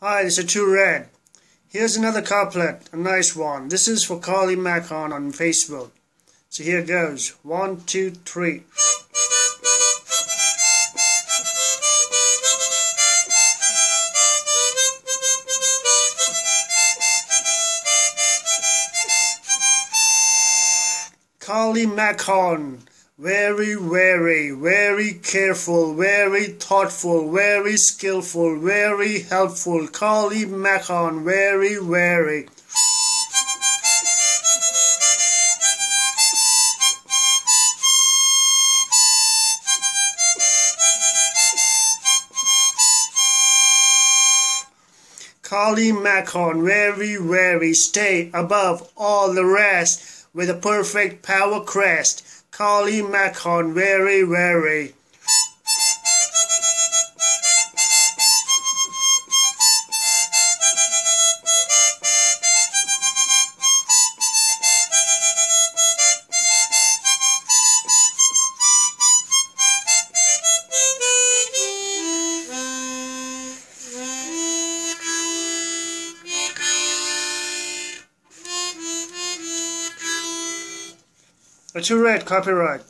Hi, this is True Red. Here's another couplet, a nice one. This is for Carly Machon on Facebook. So here goes. One, two, three. Carly Machon very wary, very careful, very thoughtful, very skillful, very helpful. Carly Machon, very wary. Carly Machon, very wary, stay above all the rest with a perfect power crest. Carly Machon, very, very. It's a red copyright.